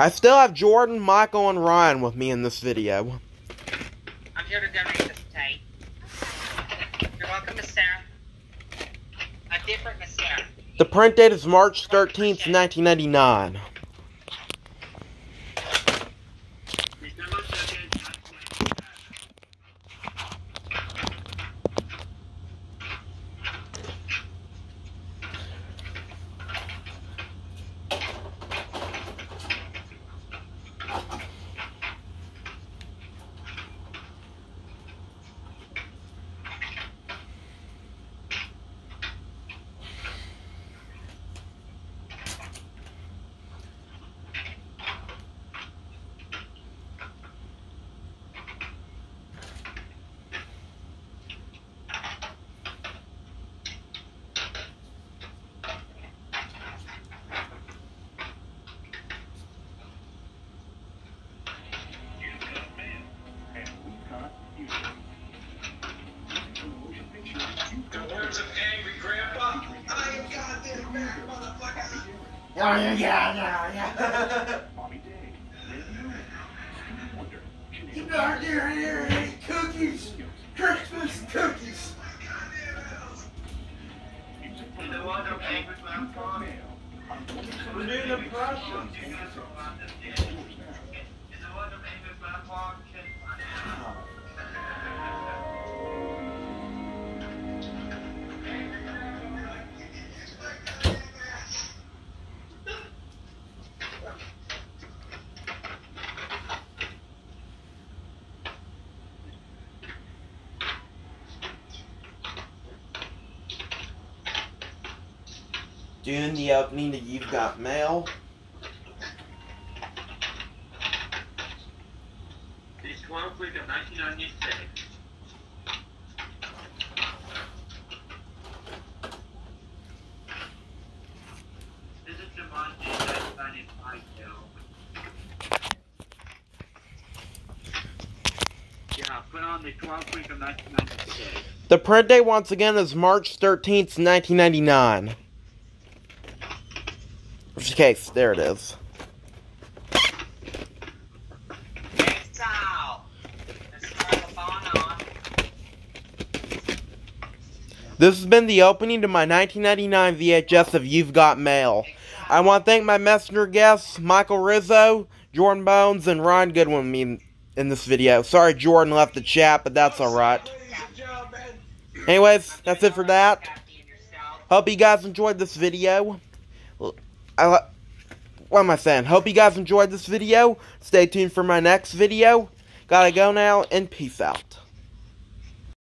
I still have Jordan, Michael, and Ryan with me in this video. I'm here to donate this tape. You're welcome, Miss Sarah. A different Miss Sarah. The print date is March 13th, 1999. Oh, yeah, yeah, yeah. Get back here here and eat cookies. Christmas cookies. In the words of angry grandpa. We're doing impressions. In Doing the opening to You've Got Mail. The 12th week of 1996. Visit Jumanji 1995 Yeah, put on the 12th week of 1996. The print date once again is March 13th, 1999. Okay, there it is. It's out. Let's turn the phone on. This has been the opening to my 1999 VHS of You've Got Mail. I want to thank my messenger guests, Michael Rizzo, Jordan Bones, and Ryan Goodwin me in, this video. Sorry Jordan left the chat, but that's alright. Good job, man. Anyways, that's it for that. Happy in yourself. Hope you guys enjoyed this video. I, what am I saying? Hope you guys enjoyed this video. Stay tuned for my next video. Gotta go now, and peace out.